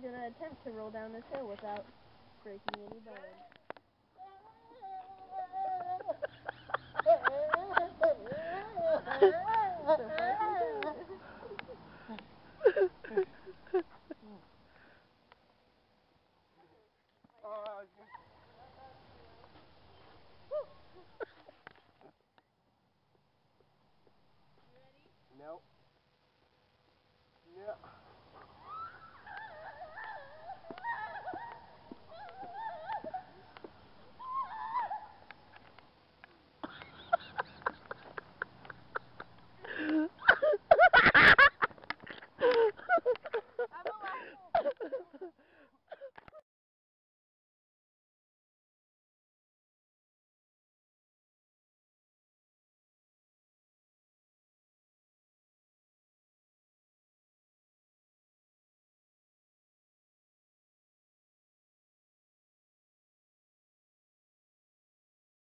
gonna attempt to roll down this hill without breaking any bones. Yeah.